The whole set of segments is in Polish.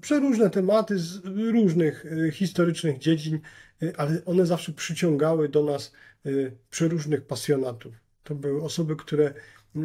Przeróżne tematy z różnych historycznych dziedzin, ale one zawsze przyciągały do nas przeróżnych pasjonatów. To były osoby, które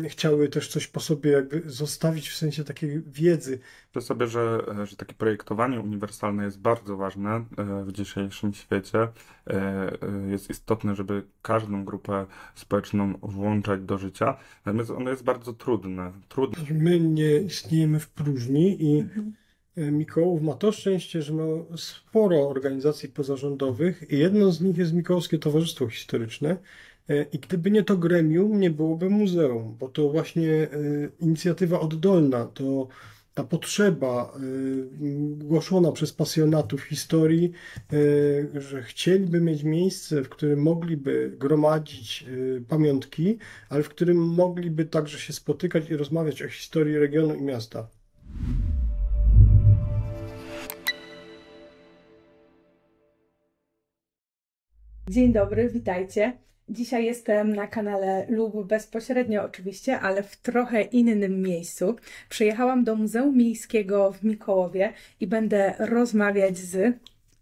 chciały też coś po sobie jakby zostawić w sensie takiej wiedzy. Myślę sobie, że, że takie projektowanie uniwersalne jest bardzo ważne e, w dzisiejszym świecie. E, e, jest istotne, żeby każdą grupę społeczną włączać do życia, natomiast ono jest bardzo trudne. trudne. My nie istniejemy w próżni i mhm. Mikołów ma to szczęście, że ma sporo organizacji pozarządowych i jedną z nich jest Mikołowskie Towarzystwo Historyczne, E, I gdyby nie to gremium, nie byłoby muzeum, bo to właśnie e, inicjatywa oddolna, to ta potrzeba e, głoszona przez pasjonatów historii, że chcieliby mieć miejsce, w którym mogliby gromadzić pamiątki, ale w którym mogliby także się spotykać i rozmawiać o historii regionu i miasta. Dzień dobry, witajcie. Dzisiaj jestem na kanale lub bezpośrednio oczywiście, ale w trochę innym miejscu. Przyjechałam do Muzeum Miejskiego w Mikołowie i będę rozmawiać z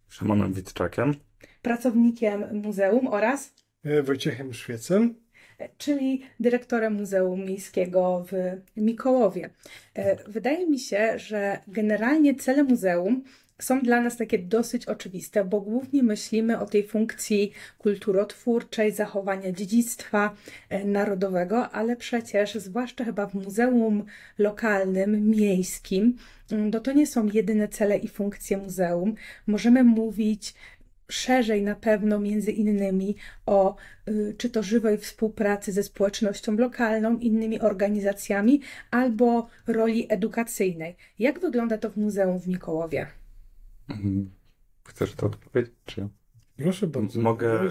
Szymonem Witczakiem, pracownikiem muzeum oraz e, Wojciechem Szwiecem, e, czyli dyrektorem Muzeum Miejskiego w Mikołowie. E, wydaje mi się, że generalnie cele muzeum są dla nas takie dosyć oczywiste, bo głównie myślimy o tej funkcji kulturotwórczej, zachowania dziedzictwa e, narodowego, ale przecież, zwłaszcza chyba w muzeum lokalnym, miejskim, mm, to, to nie są jedyne cele i funkcje muzeum. Możemy mówić szerzej na pewno między innymi o y, czy to żywej współpracy ze społecznością lokalną, innymi organizacjami, albo roli edukacyjnej. Jak wygląda to w muzeum w Mikołowie? Mhm. Chcesz to odpowiedzieć, czy Proszę bardzo. Mogę, e,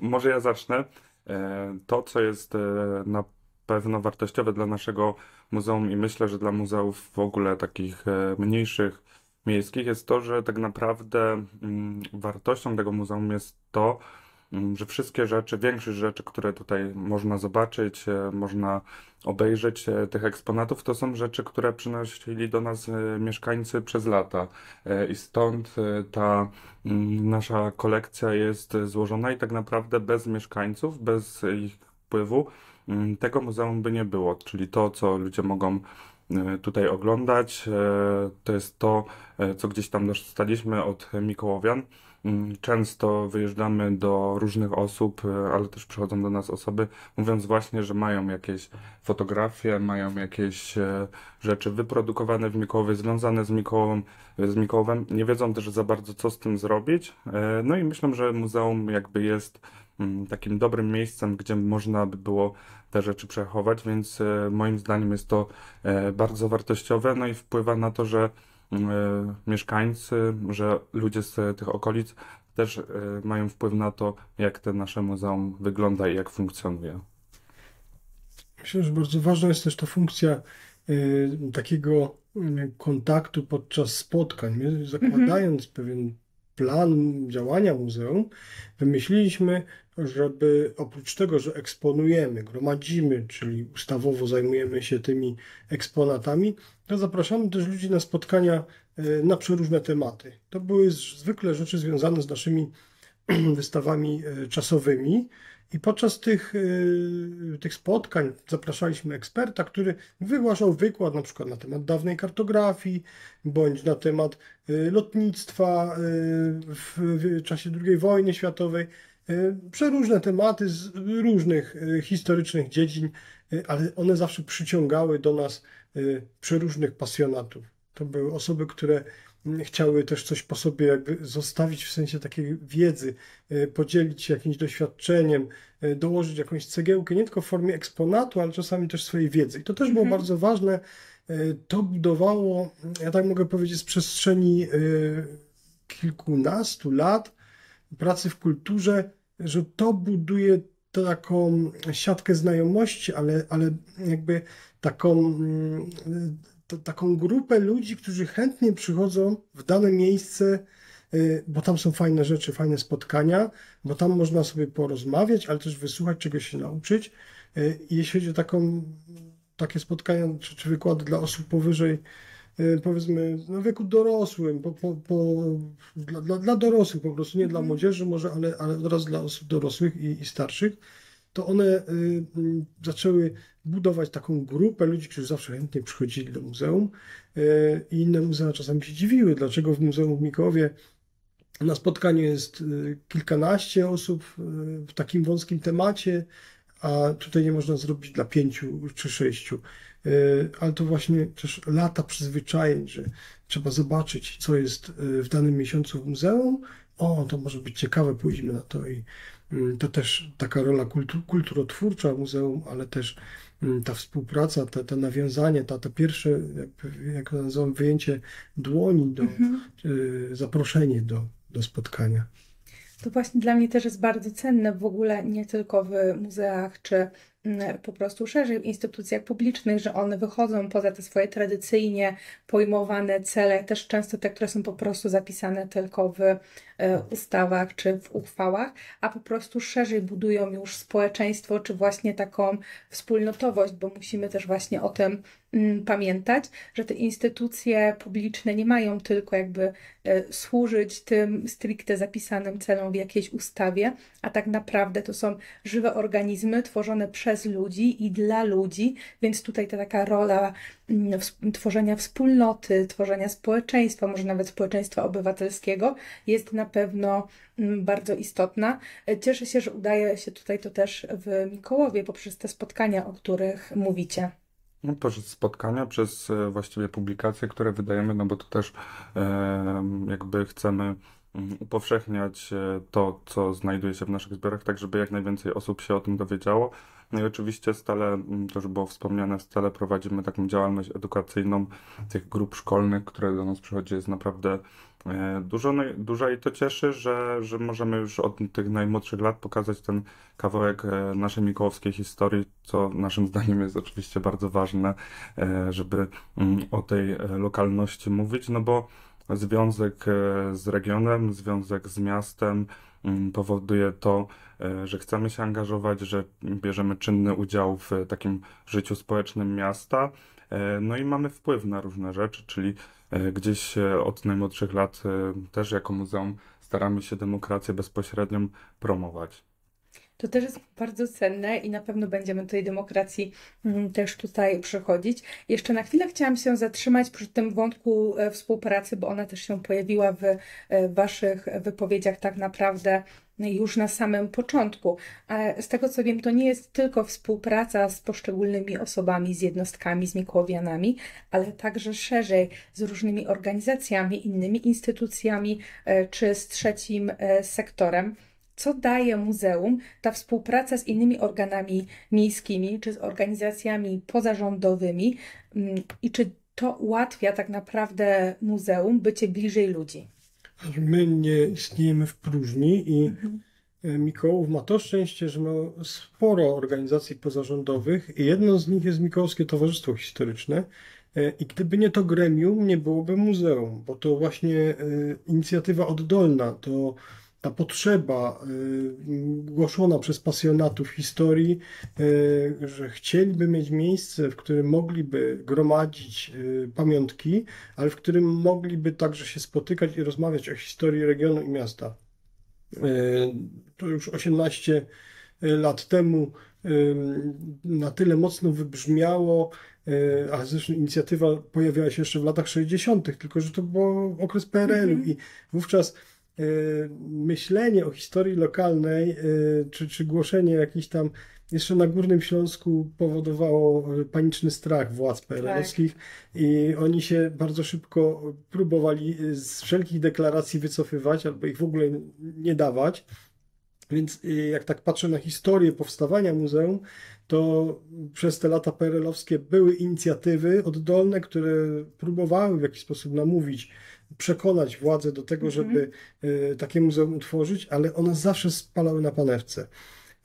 może ja zacznę. E, to, co jest e, na pewno wartościowe dla naszego muzeum i myślę, że dla muzeów w ogóle takich mniejszych, miejskich, jest to, że tak naprawdę mm, wartością tego muzeum jest to, że wszystkie rzeczy, większość rzeczy, które tutaj można zobaczyć, e, można obejrzeć e, tych eksponatów, to są rzeczy, które przynosili do nas e, mieszkańcy przez lata. I stąd ta mm, nasza kolekcja jest złożona i tak naprawdę bez mieszkańców, bez ich wpływu mm, tego muzeum by nie było. Czyli to, co ludzie mogą tutaj oglądać, to jest to, co gdzieś tam dostaliśmy od Mikołowian. Mm, często wyjeżdżamy do różnych osób, e, ale też przychodzą do nas osoby, mówiąc właśnie, że mają jakieś fotografie, mają jakieś e, rzeczy wyprodukowane w Mikołowie, związane z Mikołowem, z Mikołowem. Nie wiedzą też za bardzo, co z tym zrobić. E, no i myślę, że muzeum jakby jest mm, takim dobrym miejscem, gdzie można by było te rzeczy przechować, więc moim zdaniem jest to bardzo wartościowe, no i wpływa na to, że mieszkańcy, że ludzie z tych okolic też e, mają wpływ na to, jak te nasze muzeum wygląda i jak funkcjonuje. Myślę, że bardzo ważna jest też ta funkcja e, takiego kontaktu podczas spotkań. My zakładając mhm. pewien plan działania muzeum, wymyśliliśmy, żeby oprócz tego, że eksponujemy, gromadzimy, czyli ustawowo zajmujemy się tymi eksponatami, to zapraszamy też ludzi na spotkania e, na przeróżne tematy. To były zwykle rzeczy związane z naszymi wystawami e, czasowymi. I podczas tych, e, tych spotkań zapraszaliśmy eksperta, który wygłaszał wykład na przykład na temat dawnej kartografii, bądź na temat lotnictwa w czasie II wojny światowej. Przeróżne tematy z różnych historycznych dziedzin, ale one zawsze przyciągały do nas przeróżnych pasjonatów. To były osoby, które chciały też coś po sobie jakby zostawić w sensie takiej wiedzy, podzielić się jakimś doświadczeniem, dołożyć jakąś cegiełkę, nie tylko w formie eksponatu, ale czasami też swojej wiedzy. I to też było mhm. bardzo ważne. To budowało, ja tak mogę powiedzieć, z przestrzeni kilkunastu lat pracy w kulturze, że to buduje taką siatkę znajomości, ale, ale jakby taką, mm, taką grupę ludzi, którzy chętnie przychodzą w dane miejsce, y, bo tam są fajne rzeczy, fajne spotkania, bo tam można sobie porozmawiać, ale też wysłuchać, czegoś się nauczyć. Y, jeśli chodzi o taką, takie spotkania czy, czy wykłady dla osób powyżej powiedzmy na wieku dorosłym, po, po, po, dla, dla, dla dorosłych po prostu, nie dla Mhm. młodzieży może, ale, ale oraz dla osób dorosłych i, i starszych, to one y, y, zaczęły budować taką grupę ludzi, którzy zawsze chętnie przychodzili do muzeum y, i inne muzea czasami się dziwiły, dlaczego w Muzeum w Mikołowie na spotkaniu jest kilkanaście osób w takim wąskim temacie, a tutaj nie można zrobić dla pięciu czy sześciu. Y, Ale to właśnie też lata przyzwyczajeń, że trzeba zobaczyć, co jest y, w danym miesiącu w muzeum. O, to może być ciekawe, pójdźmy na to. I y, to też taka rola kultu, kulturotwórcza muzeum, ale też ta współpraca, te, te nawiązanie, ta, to pierwsze, jak, jak to nazywam, wyjęcie dłoni do, Mhm. zaproszenie do, do spotkania. To właśnie dla mnie też jest bardzo cenne w ogóle, nie tylko w muzeach, czy mm, po prostu szerzej w instytucjach publicznych, że one wychodzą poza te swoje tradycyjnie pojmowane cele, też często te, które są po prostu zapisane tylko w ustawach czy w uchwałach, a po prostu szerzej budują już społeczeństwo, czy właśnie taką wspólnotowość, bo musimy też właśnie o tym mm, pamiętać, że te instytucje publiczne nie mają tylko jakby e, służyć tym stricte zapisanym celom w jakiejś ustawie, a tak naprawdę to są żywe organizmy tworzone przez ludzi i dla ludzi, więc tutaj ta taka rola tworzenia wspólnoty, tworzenia społeczeństwa, może nawet społeczeństwa obywatelskiego jest na pewno mm, bardzo istotna. Cieszę się, że udaje się tutaj to też w Mikołowie poprzez te spotkania, o których mówicie. No, przez spotkania, przez e, właściwie publikacje, które wydajemy, no bo to też e, jakby chcemy mm, upowszechniać e, to, co znajduje się w naszych zbiorach, tak żeby jak najwięcej osób się o tym dowiedziało. No i oczywiście stale, mm, to już było wspomniane, stale prowadzimy taką działalność edukacyjną tych grup szkolnych, które do nas przychodzi, jest naprawdę e, dużo, no duża i to cieszy, że, że możemy już od tych najmłodszych lat pokazać ten kawałek e, naszej mikołowskiej historii, co naszym zdaniem jest oczywiście bardzo ważne, e, żeby mm, o tej lokalności mówić, no bo związek z regionem, związek z miastem powoduje to, e, że chcemy się angażować, że bierzemy czynny udział w takim życiu społecznym miasta, e, no i mamy wpływ na różne rzeczy, czyli e, gdzieś od najmłodszych lat też jako muzeum staramy się demokrację bezpośrednią promować. To też jest bardzo cenne i na pewno będziemy tej demokracji mm, też tutaj przychodzić. Jeszcze na chwilę chciałam się zatrzymać przy tym wątku e, współpracy, bo ona też się pojawiła w e, Waszych wypowiedziach tak naprawdę już na samym początku. Z tego co wiem, to nie jest tylko współpraca z poszczególnymi osobami, z jednostkami, z Mikołowianami, ale także szerzej z różnymi organizacjami, innymi instytucjami e, czy z trzecim sektorem co daje muzeum ta współpraca z innymi organami miejskimi czy z organizacjami pozarządowymi mm, i czy to ułatwia tak naprawdę muzeum bycie bliżej ludzi? My nie istniejemy w próżni i e, Mikołów ma to szczęście, że ma sporo organizacji pozarządowych i jedną z nich jest Mikołowskie Towarzystwo Historyczne. E, I gdyby nie to gremium, nie byłoby muzeum, bo to właśnie e, inicjatywa oddolna, to ta potrzeba e, głoszona przez pasjonatów historii, e, że chcieliby mieć miejsce, w którym mogliby gromadzić e, pamiątki, ale w którym mogliby także się spotykać i rozmawiać o historii regionu i miasta. To już 18 lat temu na tyle mocno wybrzmiało, a zresztą inicjatywa pojawiała się jeszcze w latach 60., tylko że to był okres PRL-u Mhm. i wówczas myślenie o historii lokalnej, e, czy, czy głoszenie jakichś tam jeszcze na Górnym Śląsku powodowało e, paniczny strach władz PRL-owskich i oni się bardzo szybko próbowali z wszelkich deklaracji wycofywać albo ich w ogóle nie dawać. Więc y, jak tak patrzę na historię powstawania muzeum, to przez te lata PRL-owskie były inicjatywy oddolne, które próbowały w jakiś sposób namówić, przekonać władze do tego, Mhm. żeby y, takie muzeum utworzyć, ale one zawsze spalały na panewce.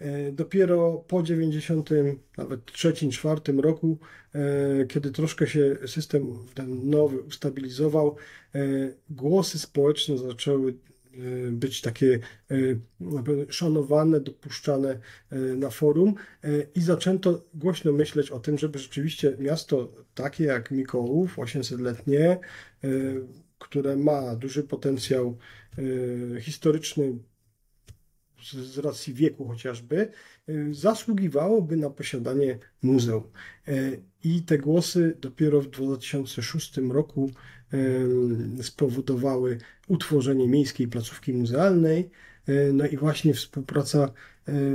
Y, Dopiero po 90, nawet trzecim, czwartym roku, kiedy troszkę się system ten nowy ustabilizował, głosy społeczne zaczęły być takie szanowane, dopuszczane na forum i zaczęto głośno myśleć o tym, żeby rzeczywiście miasto takie jak Mikołów, 800-letnie, które ma duży potencjał historyczny z racji wieku chociażby, zasługiwałoby na posiadanie muzeum. I te głosy dopiero w 2006 roku spowodowały utworzenie Miejskiej Placówki Muzealnej. No i właśnie współpraca,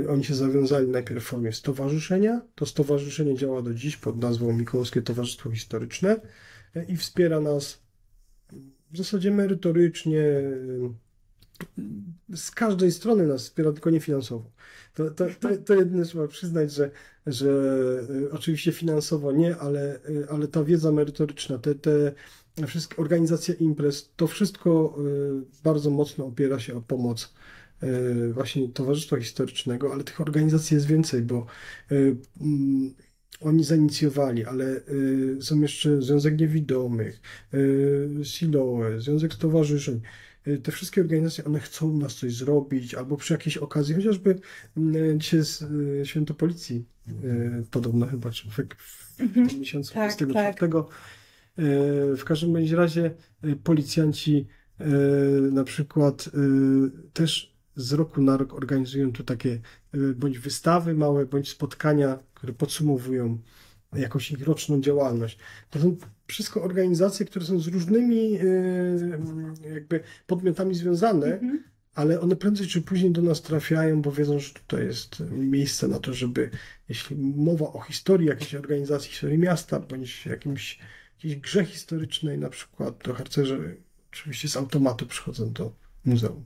oni się zawiązali najpierw w formie stowarzyszenia. To stowarzyszenie działa do dziś pod nazwą Mikołowskie Towarzystwo Historyczne i wspiera nas w zasadzie merytorycznie, z każdej strony nas wspiera, tylko nie finansowo. To, to, to, to jedyne trzeba przyznać, że, że e, oczywiście finansowo nie, ale, e, ale ta wiedza merytoryczna, te, te wszystkie organizacje imprez, to wszystko e, bardzo mocno opiera się o pomoc właśnie Towarzystwa Historycznego, ale tych organizacji jest więcej, bo mm, oni zainicjowali, ale są jeszcze Związek Niewidomych, Siloe, Związek Stowarzyszeń. Y, te wszystkie organizacje, one chcą nas coś zrobić, albo przy jakiejś okazji, chociażby mm, dzisiaj jest y, święto policji, y, podobno chyba, czy w, w mhm. miesiącu tak, 24. Tak. W każdym bądź razie policjanci na przykład też z roku na rok organizują tu takie bądź wystawy małe, bądź spotkania, które podsumowują jakąś ich roczną działalność. To są wszystko organizacje, które są z różnymi e, jakby podmiotami związane, mhm. ale one prędzej czy później do nas trafiają, bo wiedzą, że tutaj jest miejsce na to, żeby jeśli mowa o historii jakiejś organizacji, historii miasta, bądź jakimś, jakiejś grze historycznej na przykład, to harcerze oczywiście z automatu przychodzą do muzeum.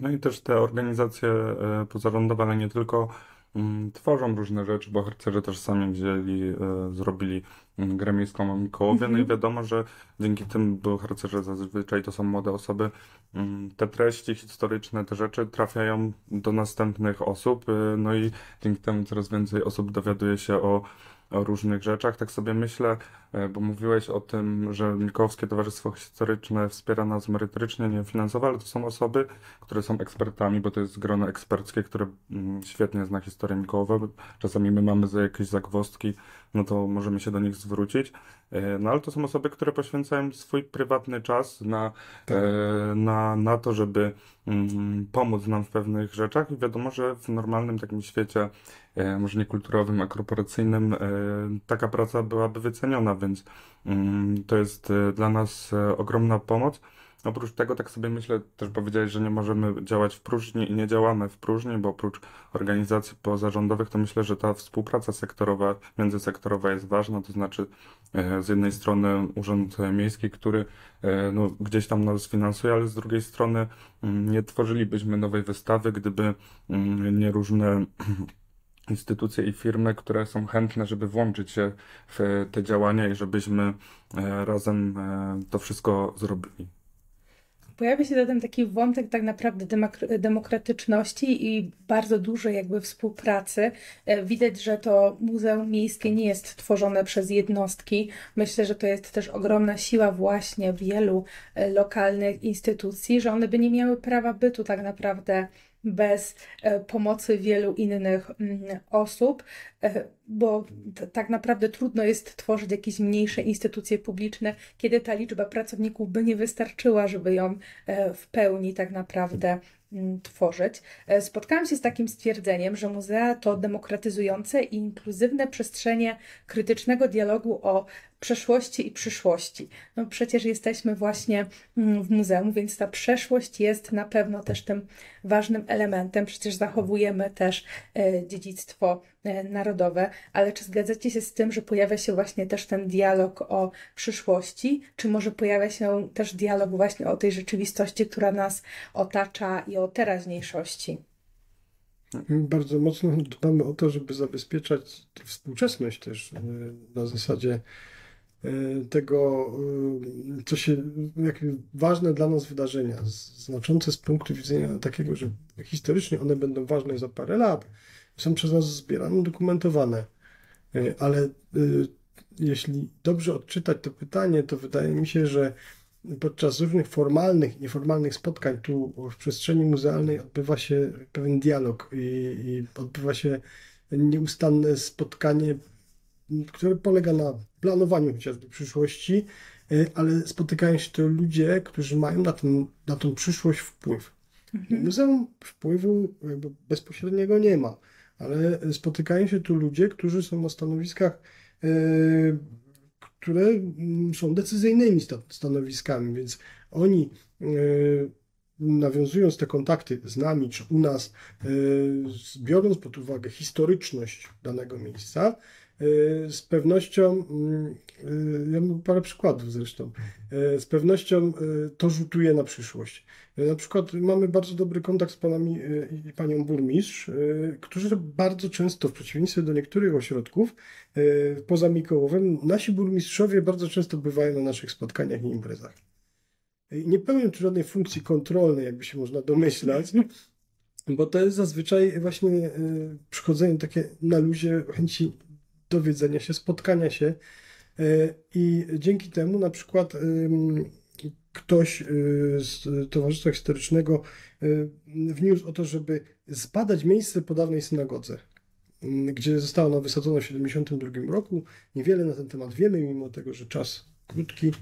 No i też te organizacje e, pozarządowe, ale nie tylko Mm, tworzą różne rzeczy, bo harcerze też sami wzięli, e, zrobili grę miejską Mikołowie, mm -hmm. no i mhm. wiadomo, że dzięki tym, harcerze zazwyczaj to są młode osoby, mm, te treści historyczne, te rzeczy trafiają do następnych osób, e, no i dzięki temu coraz więcej osób dowiaduje się o o różnych rzeczach. Tak sobie myślę, e, bo mówiłeś o tym, że Mikołowskie Towarzystwo Historyczne wspiera nas merytorycznie, nie finansowo, ale to są osoby, które są ekspertami, bo to jest grono eksperckie, które mm, świetnie zna historię Mikołowa. Czasami my mamy jakieś zagwozdki, no to możemy się do nich zwrócić. E, no ale to są osoby, które poświęcają swój prywatny czas na, tak. E, na, na to, żeby mm, pomóc nam w pewnych rzeczach i wiadomo, że w normalnym takim świecie, e, może nie kulturowym, a korporacyjnym, taka praca byłaby wyceniona, więc mm, to jest dla nas ogromna pomoc. Oprócz tego, tak sobie myślę, też powiedziałeś, że nie możemy działać w próżni i nie działamy w próżni, bo oprócz organizacji pozarządowych, to myślę, że ta współpraca sektorowa, międzysektorowa jest ważna, to znaczy e, z jednej strony Urząd Miejski, który e, no, gdzieś tam nas finansuje, ale z drugiej strony mm, nie tworzylibyśmy nowej wystawy, gdyby mm, nie różne instytucje i firmy, które są chętne, żeby włączyć się w te działania i żebyśmy e, razem to wszystko zrobili. Pojawia się zatem taki wątek tak naprawdę demokratyczności i bardzo dużej jakby współpracy. E, widać, że to Muzeum Miejskie nie jest tworzone przez jednostki. Myślę, że to jest też ogromna siła właśnie wielu e, lokalnych instytucji, że one by nie miały prawa bytu tak naprawdę bez e, pomocy wielu innych mm, osób, e, bo tak naprawdę trudno jest tworzyć jakieś mniejsze instytucje publiczne, kiedy ta liczba pracowników by nie wystarczyła, żeby ją e, w pełni tak naprawdę mm, tworzyć. Spotkałam się z takim stwierdzeniem, że muzea to demokratyzujące i inkluzywne przestrzenie krytycznego dialogu o przeszłości i przyszłości. No przecież jesteśmy właśnie mm, w muzeum, więc ta przeszłość jest na pewno też tym ważnym elementem. Przecież zachowujemy też e, dziedzictwo e, narodowe, ale czy zgadzacie się z tym, że pojawia się właśnie też ten dialog o przyszłości, czy może pojawia się też dialog właśnie o tej rzeczywistości, która nas otacza i o teraźniejszości? Bardzo mocno dbamy o to, żeby zabezpieczać współczesność też e, na zasadzie tego, e, co się, jakie ważne dla nas wydarzenia, znaczące z punktu widzenia takiego, że historycznie one będą ważne za parę lat, są przez nas zbierane, dokumentowane. E, ale jeśli dobrze odczytać to pytanie, to wydaje mi się, że podczas różnych formalnych i nieformalnych spotkań tu w przestrzeni muzealnej odbywa się pewien dialog i, i odbywa się nieustanne spotkanie, które polega na planowaniu chociażby przyszłości, y, ale spotykają się to ludzie, którzy mają na, ten, na tą przyszłość wpływ. Mhm. Muzeum wpływu bezpośredniego nie ma, ale spotykają się tu ludzie, którzy są na stanowiskach y, które mm, są decyzyjnymi stanowiskami, więc oni e, nawiązując te kontakty z nami czy u nas, biorąc pod uwagę historyczność danego miejsca, z pewnością, mm, ja mam parę przykładów zresztą, z pewnością to rzutuje na przyszłość. Na przykład mamy bardzo dobry kontakt z panami i panią burmistrz, którzy bardzo często, w przeciwieństwie do niektórych ośrodków, poza Mikołowem, nasi burmistrzowie bardzo często bywają na naszych spotkaniach i imprezach. Nie pełnią tu żadnej funkcji kontrolnej, jakby się można domyślać, bo to jest zazwyczaj właśnie przychodzenie takie na luzie chęci dowiedzenia się, spotkania się i dzięki temu na przykład ktoś y, z Towarzystwa Historycznego y, wniósł o to, żeby zbadać miejsce po dawnej synagodze, y, gdzie została ona wysadzona w 1972 roku. Niewiele na ten temat wiemy, mimo tego, że czas krótki.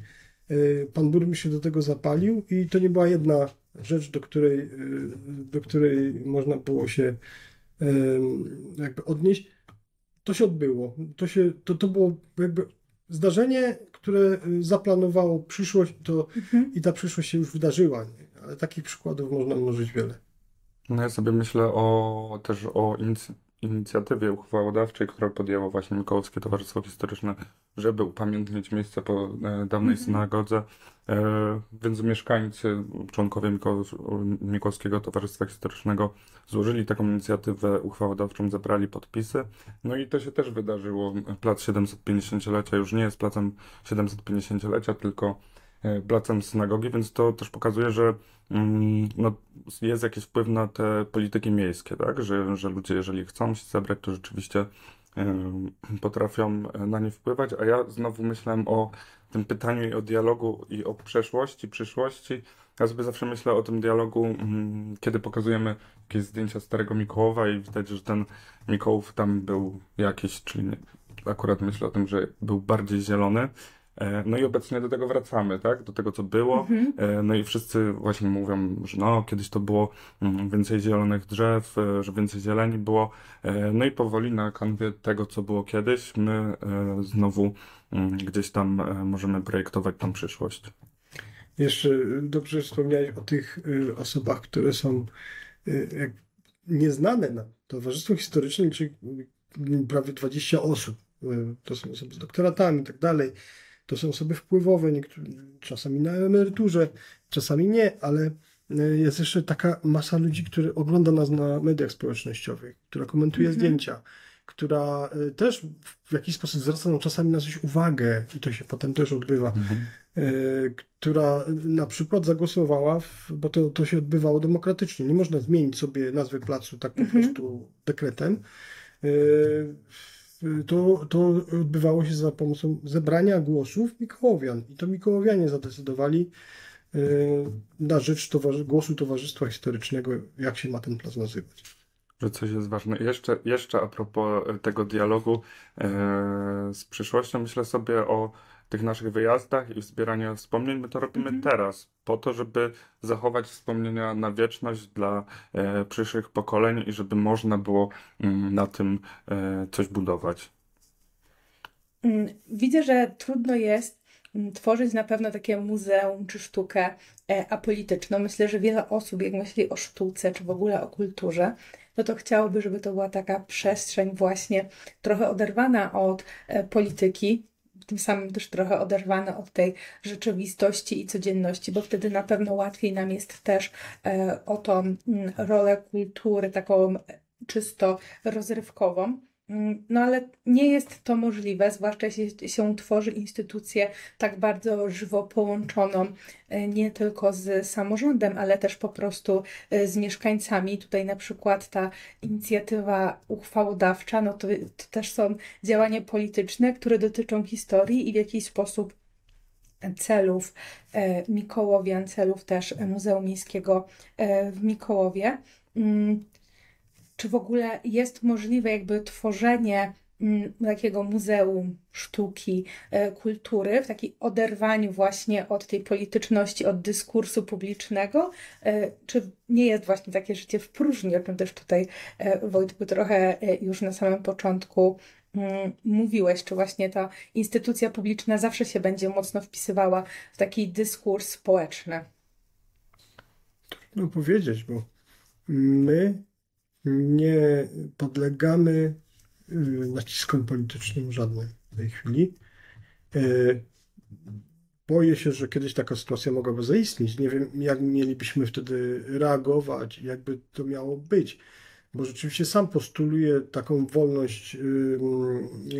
Pan burmistrz się do tego zapalił i to nie była jedna rzecz, do której, do której można było się jakby odnieść. To się odbyło. To, się, to, to było jakby zdarzenie, które y, zaplanowało przyszłość to, mhm. i ta przyszłość się już wydarzyła. Nie? Ale takich przykładów można mnożyć wiele. No ja sobie myślę o, też o inicjatywie uchwałodawczej, którą podjęło właśnie Mikołowskie Towarzystwo Historyczne, żeby upamiętnić miejsce po e, dawnej mhm. synagodze. E, więc mieszkańcy, członkowie Mikołowskiego Towarzystwa Historycznego złożyli taką inicjatywę uchwałodawczą, zebrali podpisy. No i to się też wydarzyło. Plac 750-lecia już nie jest placem 750-lecia, tylko placem synagogi, więc to też pokazuje, że mm, no, jest jakiś wpływ na te polityki miejskie, tak? Że, że ludzie, jeżeli chcą się zebrać, to rzeczywiście potrafią na nie wpływać, a ja znowu myślałem o tym pytaniu i o dialogu i o przeszłości, przyszłości. Ja sobie zawsze myślę o tym dialogu, mm, kiedy pokazujemy jakieś zdjęcia Starego Mikołowa i widać, że ten Mikołów tam był jakiś, czyli akurat myślę o tym, że był bardziej zielony, E, no i obecnie do tego wracamy, tak? Do tego, co było. Mhm. E, no i wszyscy właśnie mówią, że no, kiedyś to było mm, więcej zielonych drzew, e, że więcej zieleni było. No i powoli na kanwie tego, co było kiedyś, my znowu mm, gdzieś tam możemy projektować tą przyszłość. Jeszcze dobrze wspomniałeś o tych osobach, które są nieznane nam. Towarzystwo Historyczne liczy prawie 20 osób. To są osoby z doktoratami i tak dalej. To są osoby wpływowe, niektóre, czasami na emeryturze, czasami nie, ale e, jest jeszcze taka masa ludzi, która ogląda nas na mediach społecznościowych, która komentuje mhm. zdjęcia, która e, też w jakiś sposób zwraca nam czasami na coś uwagę i to się potem też odbywa, mhm. E, która na przykład zagłosowała, w, bo to, to się odbywało demokratycznie. Nie można zmienić sobie nazwy placu tak po mhm. prostu dekretem to, to odbywało się za pomocą zebrania głosów Mikołowian. I to Mikołowianie zadecydowali e, na rzecz towarzy głosu Towarzystwa Historycznego, jak się ma ten plac nazywać. Że coś jest ważne. Jeszcze, jeszcze a propos tego dialogu e, z przyszłością, myślę sobie o tych naszych wyjazdach i zbieraniu wspomnień, my to robimy mhm. teraz, po to, żeby zachować wspomnienia na wieczność dla e, przyszłych pokoleń i żeby można było mm, na tym e, coś budować. Mm, widzę, że trudno jest mm, tworzyć na pewno takie muzeum czy sztukę e, apolityczną. Myślę, że wiele osób, jak myśli o sztuce czy w ogóle o kulturze, no to chciałoby, żeby to była taka przestrzeń właśnie trochę oderwana od e, polityki, tym samym też trochę oderwane od tej rzeczywistości i codzienności, bo wtedy na pewno łatwiej nam jest też e, o tą mm, rolę kultury taką czysto rozrywkową. Mm, no ale nie jest to możliwe, zwłaszcza jeśli się tworzy instytucję tak bardzo żywo połączoną e, nie tylko z samorządem, ale też po prostu e, z mieszkańcami. Tutaj na przykład ta inicjatywa uchwałodawcza, no to, to też są działania polityczne, które dotyczą historii i w jakiś sposób celów Mikołowian, celów też Muzeum Miejskiego w Mikołowie. Czy w ogóle jest możliwe jakby tworzenie mm, takiego muzeum sztuki, e, kultury, w takim oderwaniu właśnie od tej polityczności, od dyskursu publicznego? E, czy nie jest właśnie takie życie w próżni, o czym też tutaj e, Wojtku trochę już na samym początku mm, mówiłeś, czy właśnie ta instytucja publiczna zawsze się będzie mocno wpisywała w taki dyskurs społeczny? Trudno powiedzieć, bo my nie podlegamy y, naciskom politycznym żadnym w tej chwili. Y, boję się, że kiedyś taka sytuacja mogłaby zaistnieć. Nie wiem, jak mielibyśmy wtedy reagować, jakby to miało być. Bo rzeczywiście sam postuluję taką wolność y,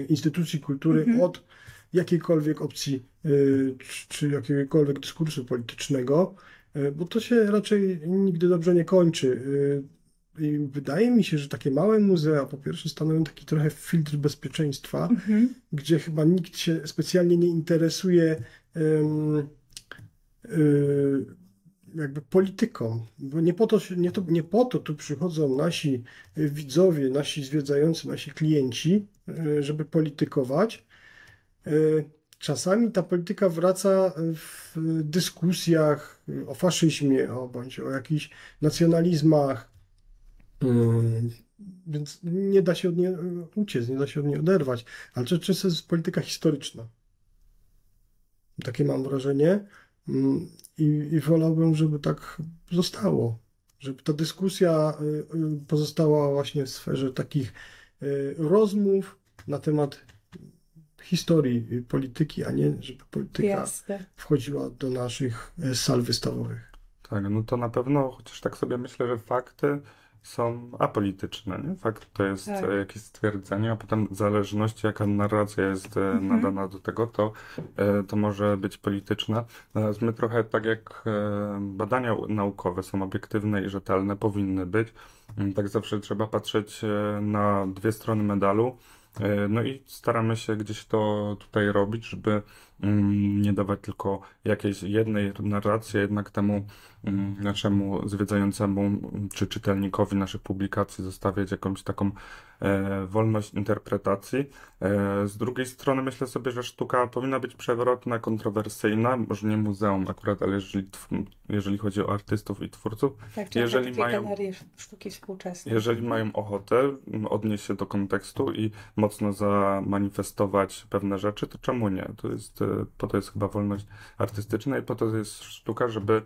instytucji kultury mhm. od jakiejkolwiek opcji czy jakiegokolwiek dyskursu politycznego, bo to się raczej nigdy dobrze nie kończy. I wydaje mi się, że takie małe muzea po pierwsze stanowią taki trochę filtr bezpieczeństwa, mhm. gdzie chyba nikt się specjalnie nie interesuje um, jakby polityką, bo nie po, to, nie, to, nie po to tu przychodzą nasi widzowie, nasi zwiedzający, nasi klienci, y, żeby politykować. Y, czasami ta polityka wraca w dyskusjach o faszyzmie, o, bądź o jakichś nacjonalizmach, więc nie da się od niej uciec, nie da się od niej oderwać. Ale to często jest polityka historyczna. Takie mam wrażenie. Mm, I, I wolałbym, żeby tak zostało. Żeby ta dyskusja y, y, pozostała właśnie w sferze takich rozmów na temat historii polityki, a nie żeby polityka Jasne. wchodziła do naszych sal wystawowych. Tak, no to na pewno, chociaż tak sobie myślę, że fakty są apolityczne. Nie? Fakt to jest tak. E, jakieś stwierdzenie, a potem w zależności jaka narracja jest e, mhm. nadana do tego, to, e, to może być polityczna. Natomiast my trochę tak jak badania naukowe są obiektywne i rzetelne, powinny być, mm, tak zawsze trzeba patrzeć na dwie strony medalu. No i staramy się gdzieś to tutaj robić, żeby nie dawać tylko jakiejś jednej narracji, jednak temu Mm, naszemu zwiedzającemu czy czytelnikowi naszych publikacji zostawiać jakąś taką e, wolność interpretacji. E, z drugiej strony myślę sobie, że sztuka powinna być przewrotna, kontrowersyjna, może nie muzeum akurat, ale jeżeli, jeżeli chodzi o artystów i twórców, tak, jeżeli mają sztuki współczesne. Jeżeli mają ochotę odnieść się do kontekstu i mocno zamanifestować pewne rzeczy, to czemu nie? To jest, po to jest chyba wolność artystyczna i po to jest sztuka, żeby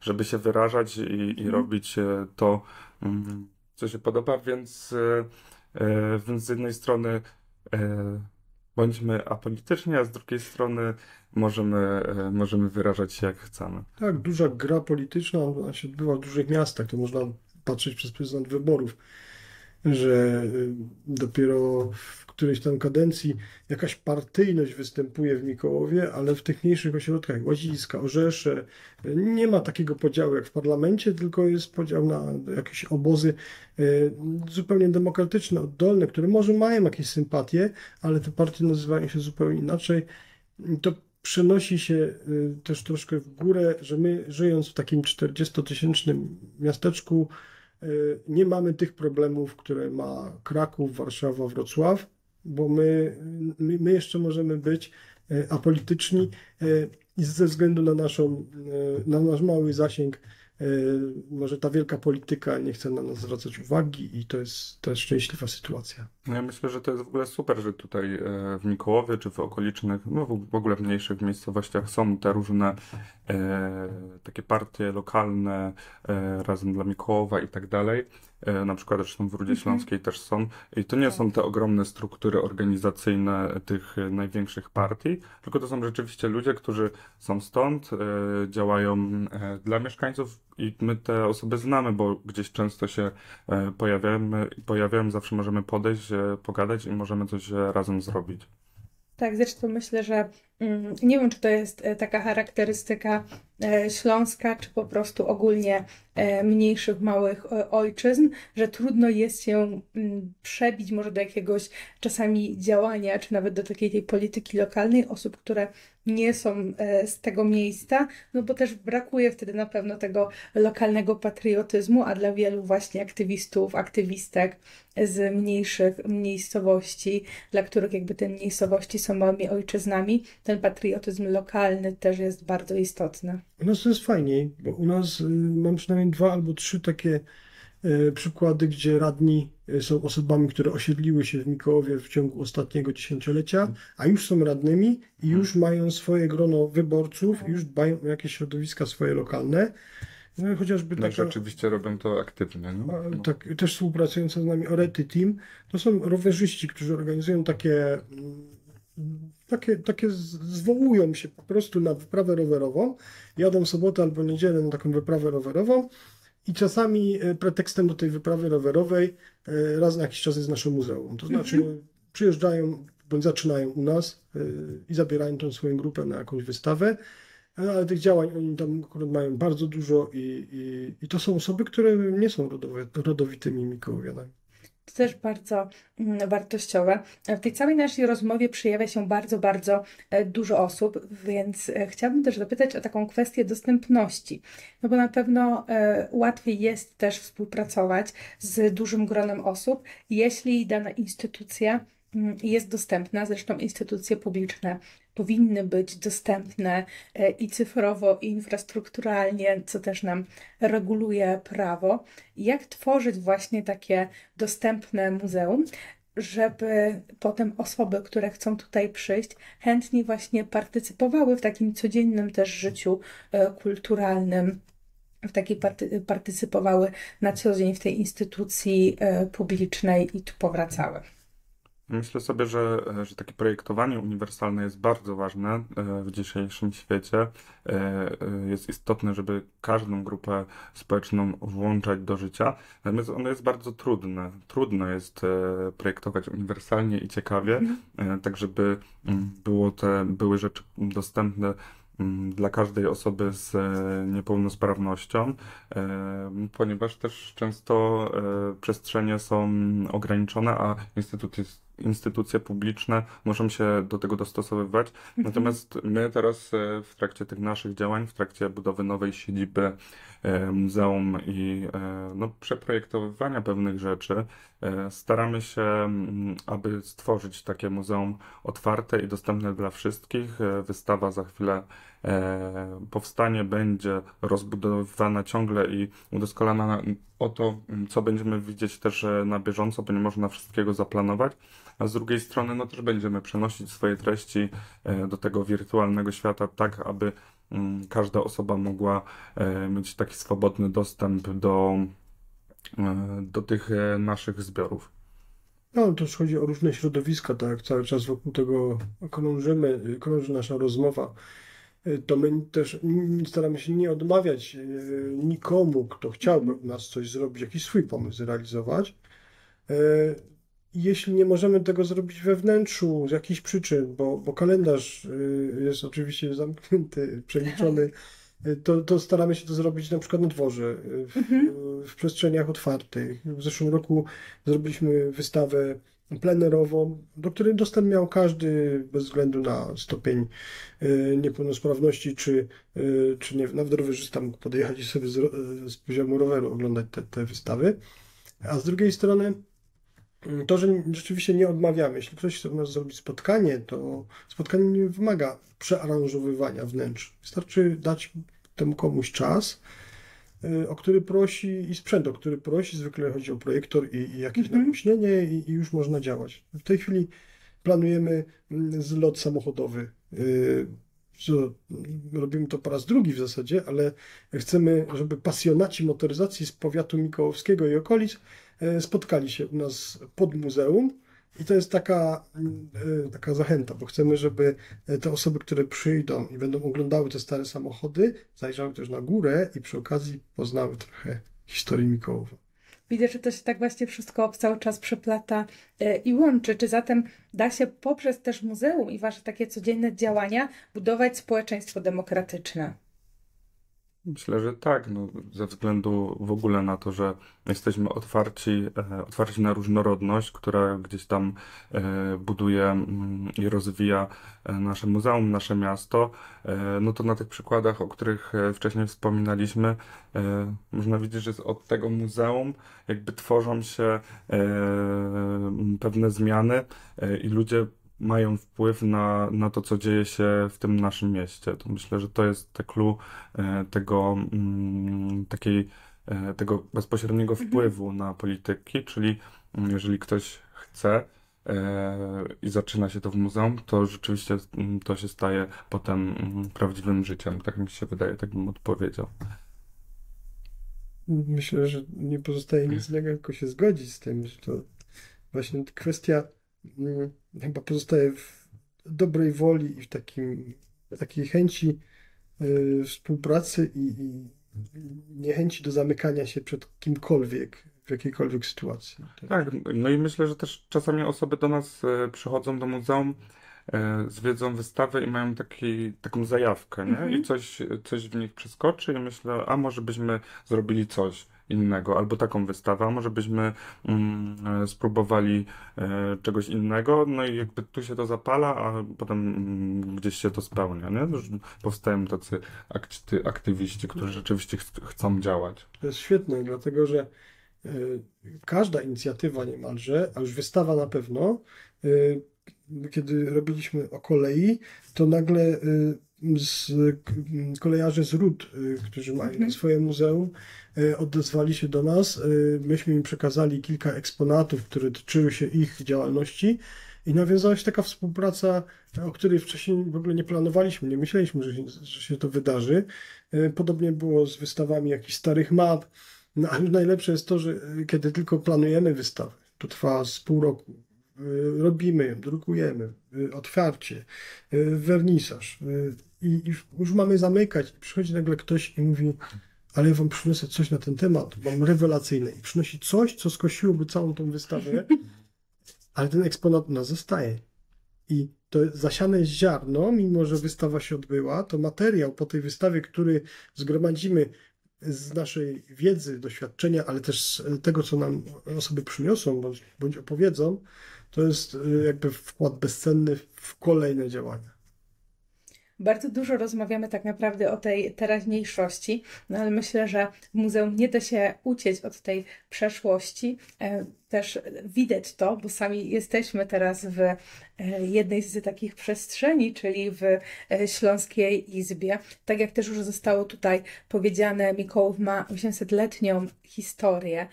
żeby się wyrażać i, i mhm. robić e, to, mm, co się podoba, więc, e, więc z jednej strony bądźmy apolityczni, a z drugiej strony możemy, możemy wyrażać się jak chcemy. Tak, duża gra polityczna, ona się odbywa w dużych miastach, to można patrzeć przez pryzmat wyborów, że dopiero w którejś tam kadencji jakaś partyjność występuje w Mikołowie, ale w tych mniejszych ośrodkach, Łaziska, Orzesze, nie ma takiego podziału jak w parlamencie, tylko jest podział na jakieś obozy e, zupełnie demokratyczne, oddolne, które może mają jakieś sympatie, ale te partie nazywają się zupełnie inaczej. To przenosi się e, też troszkę w górę, że my żyjąc w takim 40-tysięcznym miasteczku, nie mamy tych problemów, które ma Kraków, Warszawa, Wrocław bo my, my, jeszcze możemy być e, apolityczni e, i ze względu na, naszą, e, na nasz mały zasięg może ta wielka polityka nie chce na nas zwracać uwagi i to jest, to jest szczęśliwa sytuacja. No ja myślę, że to jest w ogóle super, że tutaj w Mikołowie czy w okolicznych, no w ogóle w mniejszych miejscowościach są te różne e, takie partie lokalne e, razem dla Mikołowa i tak dalej. E, na przykład zresztą w Rudzie mhm. Śląskiej też są. I to nie tak. są te ogromne struktury organizacyjne tych największych partii, tylko to są rzeczywiście ludzie, którzy są stąd, e, działają e, dla mieszkańców i my te osoby znamy, bo gdzieś często się pojawiamy, pojawiają, zawsze możemy podejść, pogadać i możemy coś razem zrobić. Tak, zresztą myślę, że mm, nie wiem, czy to jest e, taka charakterystyka e, śląska, czy po prostu ogólnie e, mniejszych, małych ojczyzn, że trudno jest się mm, przebić może do jakiegoś czasami działania, czy nawet do takiej tej polityki lokalnej osób, które nie są e, z tego miejsca, no bo też brakuje wtedy na pewno tego lokalnego patriotyzmu, a dla wielu właśnie aktywistów, aktywistek z mniejszych miejscowości, dla których jakby te miejscowości są małymi ojczyznami, ten patriotyzm lokalny też jest bardzo istotny. U nas to jest fajniej, bo u nas y, mam przynajmniej dwa albo trzy takie przykłady, gdzie radni y, są osobami, które osiedliły się w Mikołowie w ciągu ostatniego dziesięciolecia, a już są radnymi i już mają swoje grono wyborców, już dbają o jakieś środowiska swoje lokalne. No, chociażby No taka, rzeczywiście robią to aktywnie. No? No. tak, też współpracująca z nami Orety Team, to są rowerzyści, którzy organizują takie, mm, takie, takie zwołują się po prostu na wyprawę rowerową, jadą w sobotę albo niedzielę na taką wyprawę rowerową i czasami e, pretekstem do tej wyprawy rowerowej e, raz na jakiś czas jest nasze muzeum. To znaczy przyjeżdżają bądź zaczynają u nas e, i zabierają tą swoją grupę na jakąś wystawę. Ale tych działań oni tam mają bardzo dużo i, i, i to są osoby, które nie są rodowe, rodowitymi Mikołowianami. Też bardzo mm, wartościowe. W tej całej naszej rozmowie przejawia się bardzo, bardzo e, dużo osób, więc e, chciałabym też zapytać o taką kwestię dostępności. No bo na pewno e, łatwiej jest też współpracować z dużym gronem osób, jeśli dana instytucja jest dostępna. Zresztą instytucje publiczne powinny być dostępne e, i cyfrowo, i infrastrukturalnie, co też nam reguluje prawo. Jak tworzyć właśnie takie dostępne muzeum, żeby potem osoby, które chcą tutaj przyjść, chętnie właśnie partycypowały w takim codziennym też życiu e, kulturalnym, w takiej party, partycypowały na co dzień w tej instytucji e, publicznej i tu powracały. Myślę sobie, że, że takie projektowanie uniwersalne jest bardzo ważne e, w dzisiejszym świecie. E, e, Jest istotne, żeby każdą grupę społeczną włączać do życia, natomiast ono jest bardzo trudne. Trudno jest e, projektować uniwersalnie i ciekawie, e, tak żeby mm, było te, były rzeczy dostępne mm, dla każdej osoby z niepełnosprawnością, ponieważ też często przestrzenie są ograniczone, a instytucje, instytucje publiczne muszą się do tego dostosowywać. Natomiast my teraz w trakcie tych naszych działań, w trakcie budowy nowej siedziby e, muzeum i e, no, przeprojektowywania pewnych rzeczy, e, staramy się, mm, aby stworzyć takie muzeum otwarte i dostępne dla wszystkich. Wystawa za chwilę powstanie, będzie rozbudowywana ciągle i udoskonalana o to, m, co będziemy widzieć też na bieżąco, bo nie można wszystkiego zaplanować. A z drugiej strony, no też będziemy przenosić swoje treści do tego wirtualnego świata, tak aby mm, każda osoba mogła e, mieć taki swobodny dostęp do, e, do tych e, naszych zbiorów. No, to już chodzi o różne środowiska, tak cały czas wokół tego krążymy, krąży nasza rozmowa. To my też mm, staramy się nie odmawiać nikomu, kto chciałby u nas coś zrobić, jakiś swój pomysł zrealizować. Jeśli nie możemy tego zrobić we wnętrzu z jakichś przyczyn, bo, bo kalendarz y, jest oczywiście zamknięty, przeliczony, y, to, to staramy się to zrobić na przykład na dworze, y, w, w przestrzeniach otwartych. W zeszłym roku zrobiliśmy wystawę plenerową, do której dostęp miał każdy bez względu na stopień niepełnosprawności, czy, czy nie, nawet rowerzysta mógł podjechać i sobie z, z poziomu roweru oglądać te, te wystawy. A z drugiej strony to, że rzeczywiście nie odmawiamy. Jeśli ktoś chce u nas zrobić spotkanie, to spotkanie nie wymaga przearanżowywania wnętrz. Wystarczy dać temu komuś czas, y, o który prosi i sprzęt, o który prosi. Zwykle chodzi o projektor i, i jakieś Mhm. nagłośnienie i, i już można działać. W tej chwili planujemy mm, zlot samochodowy. Mm, robimy to po raz drugi w zasadzie, ale chcemy, żeby pasjonaci motoryzacji z powiatu mikołowskiego i okolic e, spotkali się u nas pod muzeum. I to jest taka, e, taka zachęta, bo chcemy, żeby e, te osoby, które przyjdą i będą oglądały te stare samochody, zajrzały też na górę i przy okazji poznały trochę historii Mikołowa. Widzę, że to się tak właśnie wszystko cały czas przeplata e, i łączy. Czy zatem da się poprzez też muzeum i wasze takie codzienne działania budować społeczeństwo demokratyczne? Myślę, że tak, no, ze względu w ogóle na to, że jesteśmy otwarci, e, otwarci na różnorodność, która gdzieś tam e, buduje mm, i rozwija e, nasze muzeum, nasze miasto, no to na tych przykładach, o których wcześniej wspominaliśmy, można widzieć, że od tego muzeum jakby tworzą się pewne zmiany i ludzie mają wpływ na, na to, co dzieje się w tym naszym mieście. To myślę, że to jest te clue e, tego, mm, takiej, e, tego bezpośredniego mhm. wpływu na polityki, czyli mm, jeżeli ktoś chce e, i zaczyna się to w muzeum, to rzeczywiście mm, to się staje potem prawdziwym życiem. Tak mi się wydaje, tak bym odpowiedział. Myślę, że nie pozostaje nic innego, tylko się zgodzić z tym, że to właśnie kwestia Mm, chyba pozostaje w dobrej woli i w takim, takiej chęci y, współpracy i, i niechęci do zamykania się przed kimkolwiek w jakiejkolwiek sytuacji. Tak, no i myślę, że też czasami osoby do nas e, przychodzą do muzeum, e, zwiedzą wystawę i mają taki, taką zajawkę, nie? Mhm. I coś, coś w nich przeskoczy i myślę, a może byśmy zrobili coś innego, albo taką wystawę, a może byśmy mm, e, spróbowali e, czegoś innego, no i jakby tu się to zapala, a potem mm, gdzieś się to spełnia, nie? Już powstają tacy akty, aktywiści, którzy rzeczywiście ch chcą działać. To jest świetne, dlatego że każda inicjatywa niemalże, a już wystawa na pewno, y, kiedy robiliśmy o kolei, to nagle y, z kolejarze z Rud, którzy mają mhm. swoje muzeum, odezwali się do nas. Myśmy im przekazali kilka eksponatów, które dotyczyły się ich działalności i nawiązała się taka współpraca, o której wcześniej w ogóle nie planowaliśmy, nie myśleliśmy, że się, że się to wydarzy. Podobnie było z wystawami jakichś starych map. No, ale najlepsze jest to, że kiedy tylko planujemy wystawę, to trwa z pół roku, robimy ją, drukujemy, otwarcie, wernisaż i już mamy zamykać. Przychodzi nagle ktoś i mówi, ale ja wam przyniosę coś na ten temat, mam rewelacyjne i przynosi coś, co skosiłoby całą tą wystawę, ale ten eksponat u nas zostaje. I to zasiane jest ziarno, mimo że wystawa się odbyła, to materiał po tej wystawie, który zgromadzimy z naszej wiedzy, doświadczenia, ale też z tego, co nam osoby przyniosą bądź, bądź opowiedzą, to jest y, jakby wkład bezcenny w kolejne działania. Bardzo dużo rozmawiamy tak naprawdę o tej teraźniejszości, no ale myślę, że w muzeum nie da się uciec od tej przeszłości. E, też widać to, bo sami jesteśmy teraz w e, jednej z takich przestrzeni, czyli w e, Śląskiej Izbie. Tak jak też już zostało tutaj powiedziane, Mikołów ma 800-letnią historię,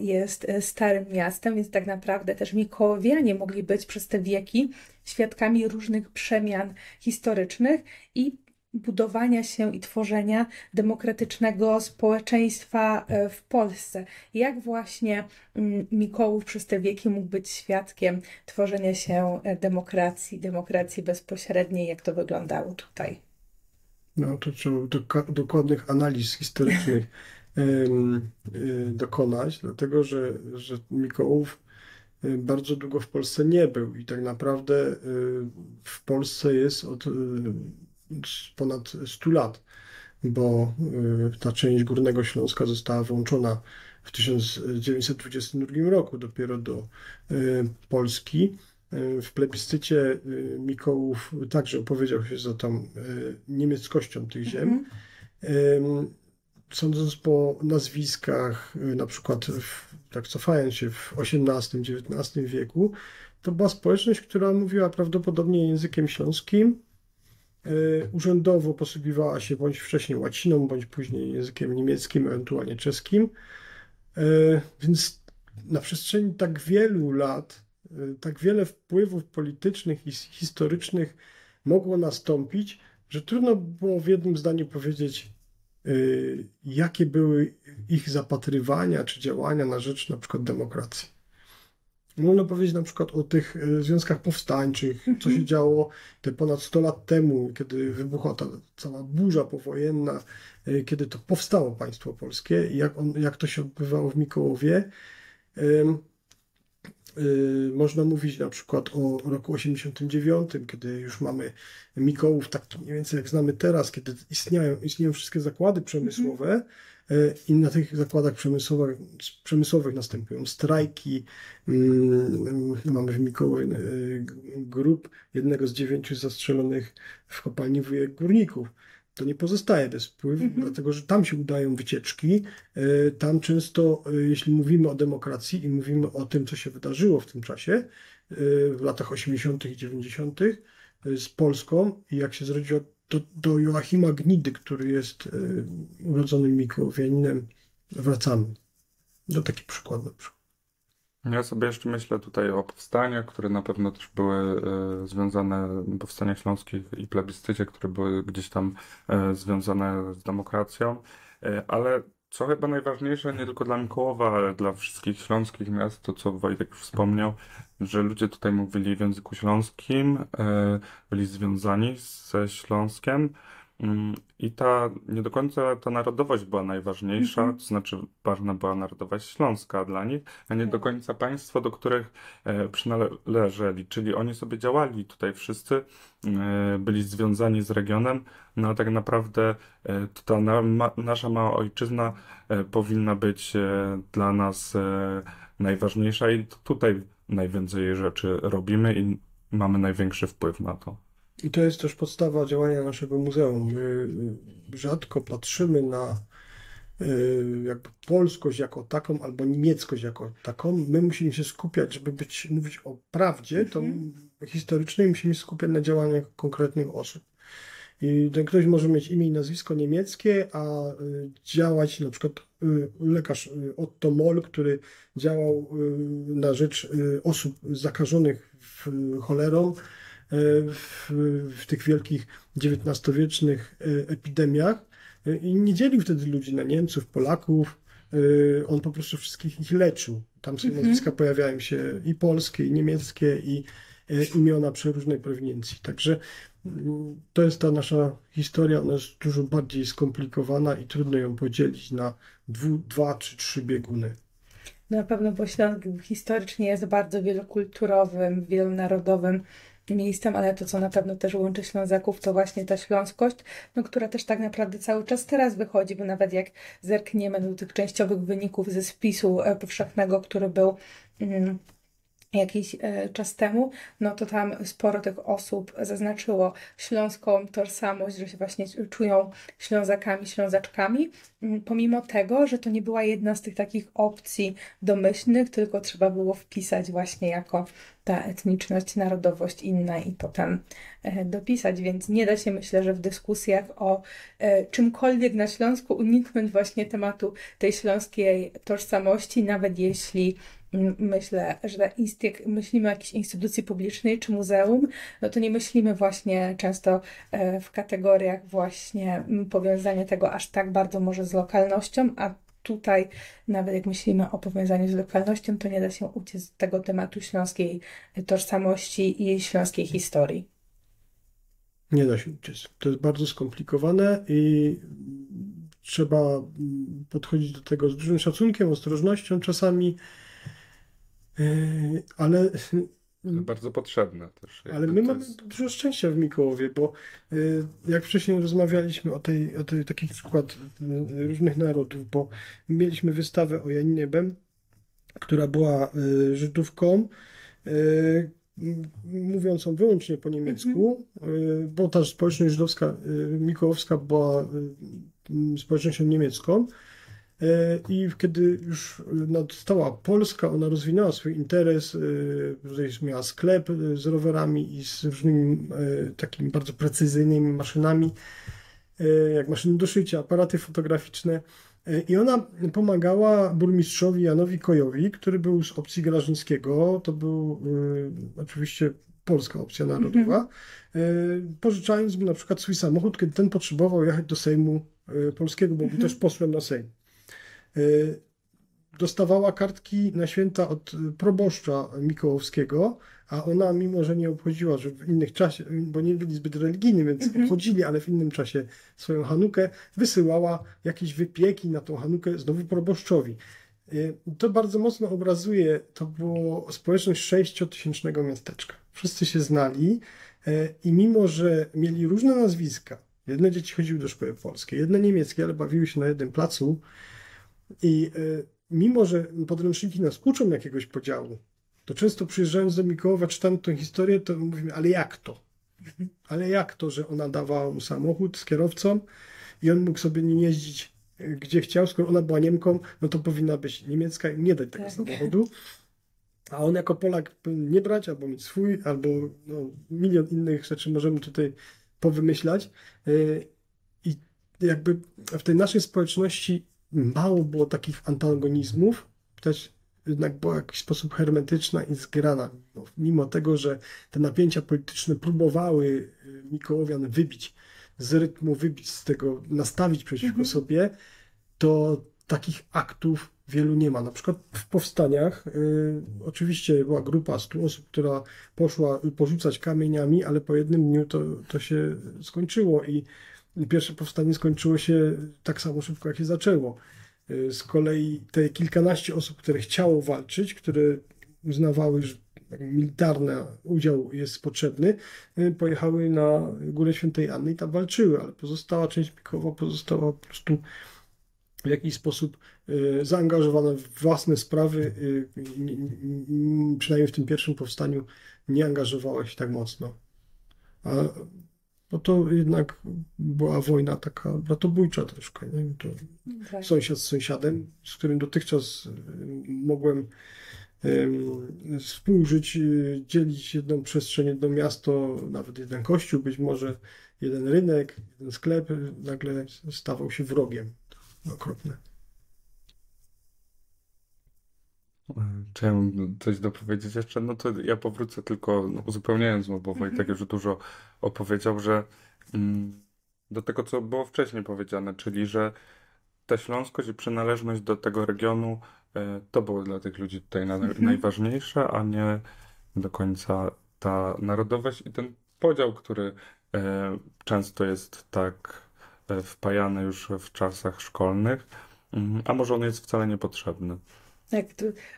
jest starym miastem, więc tak naprawdę też Mikołowianie mogli być przez te wieki świadkami różnych przemian historycznych i budowania się i tworzenia demokratycznego społeczeństwa e, w Polsce. Jak właśnie mm, Mikołów przez te wieki mógł być świadkiem tworzenia się e, demokracji, demokracji bezpośredniej, jak to wyglądało tutaj? No to trzeba dokładnych analiz historycznych e, dokonać, dlatego że, że Mikołów bardzo długo w Polsce nie był i tak naprawdę y, w Polsce jest od y, ponad 100 lat, bo ta część Górnego Śląska została włączona w 1922 roku dopiero do Polski. W plebiscycie Mikołów także opowiedział się za tą niemieckością tych ziem. Mhm sądząc po nazwiskach, y, na przykład w, tak cofając się w XVIII-XIX wieku, to była społeczność, która mówiła prawdopodobnie językiem śląskim, y, urzędowo posługiwała się bądź wcześniej łaciną, bądź później językiem niemieckim, ewentualnie czeskim. Y, więc na przestrzeni tak wielu lat, tak wiele wpływów politycznych i historycznych mogło nastąpić, że trudno było w jednym zdaniu powiedzieć, jakie były ich zapatrywania czy działania na rzecz na przykład demokracji. Można powiedzieć na przykład o tych y, związkach powstańczych, co się mhm. działo te ponad 100 lat temu, kiedy wybuchła ta cała burza powojenna, y, kiedy to powstało państwo polskie jak, on, jak to się odbywało w Mikołowie. Y, można mówić na przykład o roku 89, kiedy już mamy Mikołów, tak mniej więcej jak znamy teraz, kiedy istnieją, istnieją wszystkie zakłady przemysłowe y, i na tych zakładach przemysłowych, przemysłowych następują strajki. Mm, mamy w Mikołowie y, grup jednego z dziewięciu zastrzelonych w kopalni wujek górników to nie pozostaje bez wpływu, mhm. dlatego że tam się udają wycieczki. E, tam często, e, jeśli mówimy o demokracji i mówimy o tym, co się wydarzyło w tym czasie, e, w latach 80. i 90. z Polską i jak się zrodziło do, do Joachima Gnidy, który jest urodzonym Mikołowianinem, wracamy. Do takich przykładów. Ja sobie jeszcze myślę tutaj o powstaniach, które na pewno też były e, związane, powstaniach śląskich i plebiscycie, które były gdzieś tam e, związane z demokracją, e, ale co chyba najważniejsze nie tylko dla Mikołowa, ale dla wszystkich śląskich miast, to co Wojtek wspomniał, że ludzie tutaj mówili w języku śląskim, byli związani ze Śląskiem, I ta nie do końca ta narodowość była najważniejsza, mm -hmm. to znaczy ważna była narodowość śląska dla nich, a nie do tak. końca państwo, do których e, przynależeli. Czyli oni sobie działali tutaj wszyscy, e, byli związani z regionem, no a tak naprawdę e, ta na, ma, nasza mała ojczyzna e, powinna być e, dla nas e, najważniejsza i tutaj najwięcej rzeczy robimy i mamy największy wpływ na to. I to jest też podstawa działania naszego muzeum. My y, rzadko patrzymy na y, jakby polskość jako taką albo niemieckość jako taką. My musimy się skupiać, żeby być, mówić o prawdzie, to mhm. historycznej musimy się skupiać na działaniach konkretnych osób. I ten ktoś może mieć imię i nazwisko niemieckie, a y, działać na przykład lekarz Otto Moll, który działał na rzecz osób zakażonych cholerą, w, w tych wielkich XIX-wiecznych e, epidemiach e, i nie dzielił wtedy ludzi na Niemców, Polaków. E, on po prostu wszystkich ich leczył. Tam sobie mhm. nazwiska pojawiają się i polskie, i niemieckie, i imiona przeróżnej prowincji. Także mm, to jest ta nasza historia, ona jest dużo bardziej skomplikowana i trudno ją podzielić na dwu, dwa czy trzy bieguny. Na pewno, bo Śląsk historycznie jest bardzo wielokulturowym, wielonarodowym miejscem, ale to, co na pewno też łączy Ślązaków, to właśnie ta śląskość, no, która też tak naprawdę cały czas teraz wychodzi, bo nawet jak zerkniemy do tych częściowych wyników ze spisu e, powszechnego, który był mm, jakiś e, czas temu, no to tam sporo tych osób zaznaczyło śląską tożsamość, że się właśnie czują ślązakami, ślązaczkami, mm, pomimo tego, że to nie była jedna z tych takich opcji domyślnych, tylko trzeba było wpisać właśnie jako ta etniczność, narodowość inna i potem e, dopisać, więc nie da się myślę, że w dyskusjach o e, czymkolwiek na Śląsku uniknąć właśnie tematu tej śląskiej tożsamości, nawet jeśli myślę, że jak myślimy o jakiejś instytucji publicznej czy muzeum, no to nie myślimy właśnie często e, w kategoriach właśnie powiązania tego aż tak bardzo może z lokalnością, a tutaj nawet jak myślimy o powiązaniu z lokalnością, to nie da się uciec z tego tematu śląskiej tożsamości i śląskiej historii. Nie da się uciec. To jest bardzo skomplikowane i trzeba podchodzić do tego z dużym szacunkiem, ostrożnością czasami ale bardzo potrzebne też. Ale my mamy dużo szczęścia w Mikołowie, bo yy, jak wcześniej rozmawialiśmy o tej, o tej takich przykład yy, różnych narodów, bo mieliśmy wystawę o Janinie Bem, która była Żydówką, mówiącą wyłącznie po niemiecku, mm-hmm. bo ta społeczność żydowska mikołowska była społecznością niemiecką. E, I kiedy już nadstała Polska, ona rozwinęła swój interes, e, miała sklep e, z rowerami i z różnymi takimi bardzo precyzyjnymi maszynami, jak maszyny do szycia, aparaty fotograficzne. I ona pomagała burmistrzowi Janowi Kojowi, który był z opcji Grażyńskiego, to był oczywiście polska opcja narodowa, mm-hmm. pożyczając mu na przykład swój samochód, kiedy ten potrzebował jechać do Sejmu Polskiego, bo był mm-hmm. też posłem na Sejm. Y, dostawała kartki na święta od proboszcza Mikołowskiego, a ona, mimo że nie obchodziła, że w innych czasie, bo nie byli zbyt religijni, więc mhm. obchodzili, ale w innym czasie swoją Hanukę, wysyłała jakieś wypieki na tą Hanukę znowu proboszczowi. Y, To bardzo mocno obrazuje, to było społeczność sześciotysięcznego miasteczka. Wszyscy się znali y, i mimo, że mieli różne nazwiska, jedne dzieci chodziły do szkoły polskiej, jedne niemieckie, ale bawiły się na jednym placu i y, mimo, że podręczniki nas uczą jakiegoś podziału, to często przyjeżdżając do Mikołowa, czytając tę historię, to mówimy, ale jak to? Ale jak to, że ona dawała mu samochód z kierowcą i on mógł sobie nim jeździć y, gdzie chciał, skoro ona była Niemką, no to powinna być niemiecka i nie dać tego Tak. samochodu. A on jako Polak nie brać, albo mieć swój, albo no, milion innych rzeczy możemy tutaj powymyślać. Y, I jakby w tej naszej społeczności mało było takich antagonizmów, też jednak była w jakiś sposób hermetyczna i zgrana. No, mimo tego, że te napięcia polityczne próbowały y, Mikołowian wybić z rytmu, wybić z tego, nastawić przeciwko Mhm. sobie, to takich aktów wielu nie ma. Na przykład w powstaniach y, oczywiście była grupa 100 osób, która poszła porzucać kamieniami, ale po jednym dniu to, to się skończyło i pierwsze powstanie skończyło się tak samo szybko, jak się zaczęło. Y, Z kolei te kilkanaście osób, które chciało walczyć, które uznawały, że militarny udział jest potrzebny, y, pojechały na Górę Świętej Anny i tam walczyły, ale pozostała część Mikołowa pozostała po prostu w jakiś sposób y, zaangażowana w własne sprawy, przynajmniej w tym pierwszym powstaniu nie angażowała się tak mocno. A, bo to jednak była wojna taka bratobójcza troszkę, nie? To Tak. sąsiad z sąsiadem, z którym dotychczas y, mogłem ym, współżyć, y, dzielić jedną przestrzeń, jedno miasto, nawet jeden kościół, być może jeden rynek, jeden sklep, y, nagle stawał się wrogiem. Okropne. Mam coś dopowiedzieć jeszcze? No to ja powrócę tylko no, uzupełniając, bo Wojtek już dużo opowiedział, że mm, do tego, co było wcześniej powiedziane, czyli że ta śląskość i przynależność do tego regionu e, to było dla tych ludzi tutaj na, Mhm. najważniejsze, a nie do końca ta narodowość i ten podział, który e, często jest tak e, wpajany już w czasach szkolnych, Mm, a może on jest wcale niepotrzebny. Tak,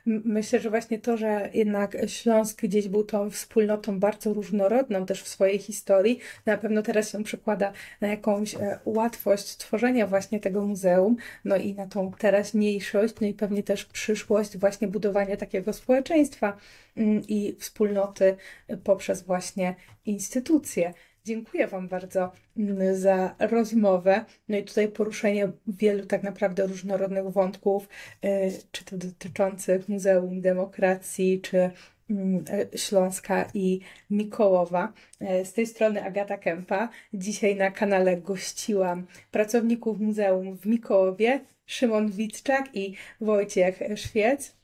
myślę, że właśnie to, że jednak Śląsk gdzieś był tą wspólnotą bardzo różnorodną też w swojej historii, na pewno teraz się przekłada na jakąś e, łatwość tworzenia właśnie tego muzeum, no i na tą teraźniejszość, no i pewnie też przyszłość właśnie budowania takiego społeczeństwa mm, i wspólnoty poprzez właśnie instytucje. Dziękuję Wam bardzo mm, za rozmowę. No i tutaj poruszenie wielu tak naprawdę różnorodnych wątków, y, czy to dotyczących Muzeum Demokracji, czy mm, e, Śląska i Mikołowa. E, Z tej strony Agata Kępa. Dzisiaj na kanale gościłam pracowników Muzeum w Mikołowie, Szymon Witczak i Wojciech Szwiec.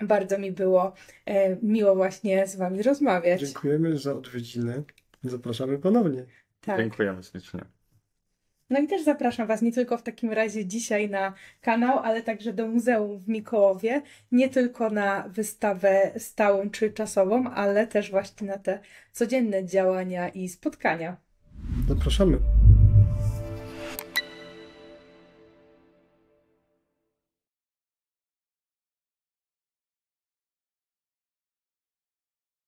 Bardzo mi było e, miło właśnie z Wami rozmawiać. Dziękujemy za odwiedziny. Zapraszamy ponownie. Tak. Dziękujemy ślicznie. No i też zapraszam Was nie tylko w takim razie dzisiaj na kanał, ale także do Muzeum w Mikołowie. Nie tylko na wystawę stałą czy czasową, ale też właśnie na te codzienne działania i spotkania. Zapraszamy.